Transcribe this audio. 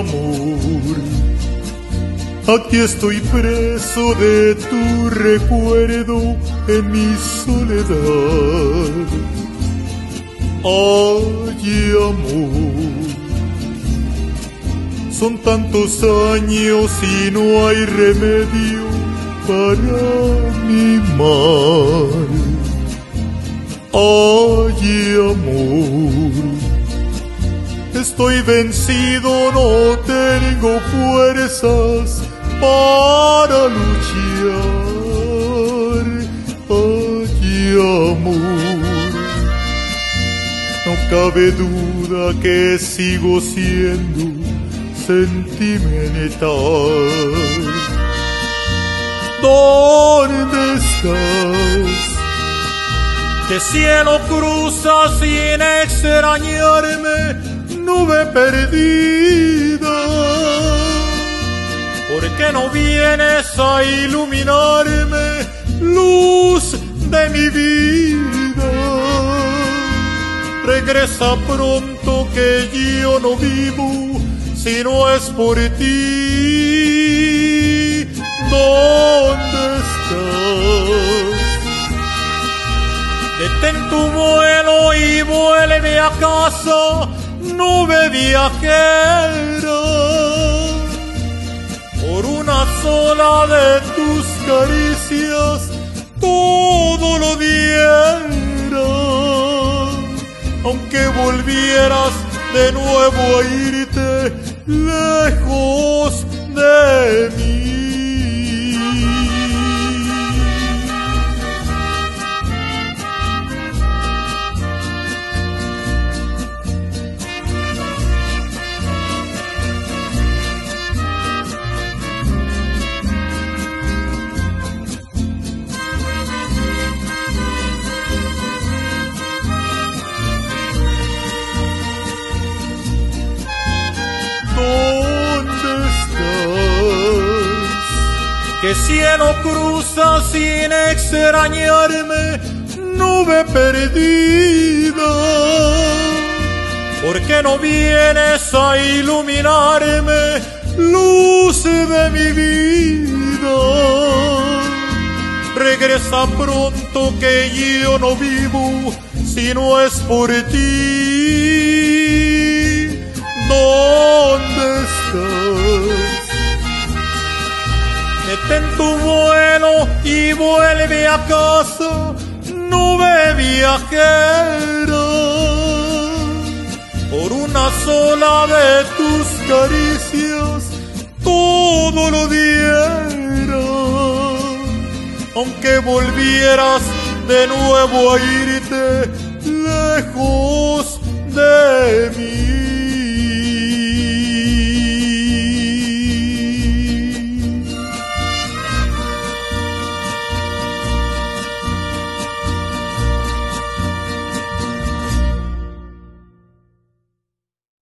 amor. Aquí estoy preso de tu recuerdo en mi soledad. Ay, amor. Son tantos años y no hay remedio para mi mal. Ay, amor Estoy vencido, no tengo fuerzas para luchar. Ay, amor, no cabe duda que sigo siendo sentimental. ¿Dónde estás? ¿Qué cielo cruza sin extrañarme? Nube perdida. ¿Por qué no vienes a iluminarme, luz de mi vida? Regresa pronto que yo no vivo si no es por ti. ¿Dónde estás? Detén tu vuelo y vuelve a casa nube viajera, por una sola de tus caricias todo lo diera, aunque volvieras de nuevo a irte lejos de mí. Que cielo cruza sin extrañarme, nube perdida. ¿Por qué no vienes a iluminarme, luz de mi vida? Regresa pronto que yo no vivo si no es por ti. ¿Dónde estás? Detén tu vuelo y vuelve a casa, nube viajera. Por una sola de tus caricias, todo lo diera. Aunque volvieras de nuevo a irte lejos de mí.